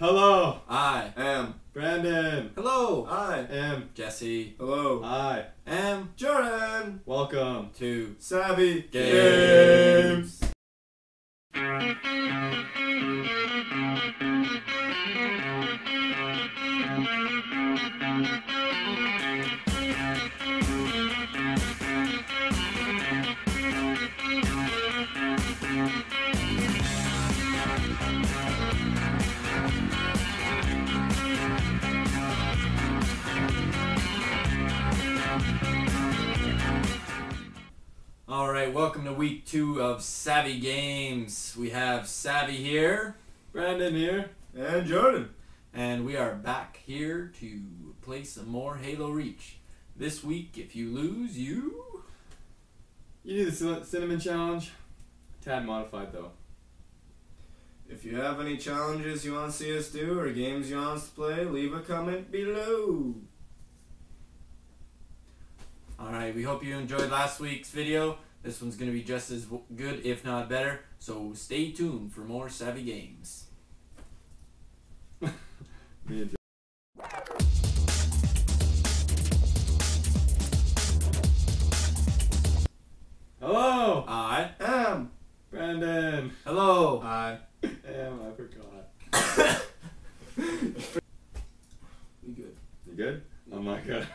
Hello, I Am. Brandon. hello I. Am. Jesse Hello. I. am Jordan. Welcome. to Savi. games. All right, welcome to week two of Savi Games. We have Savi here, Brandon here. And Jordan. and we are back here to play some more Halo Reach. This week, if you lose, you You do the cinnamon challenge. Tad modified though. If you have any challenges you want to see us do or games you want us to play, leave a comment below. All right, we hope you enjoyed last week's video. This one's going to be just as good, if not better. So stay tuned for more Savi Games. Hello, I. Am. Brandon. Hello. I. Am. I forgot. We good. You good? Oh my god.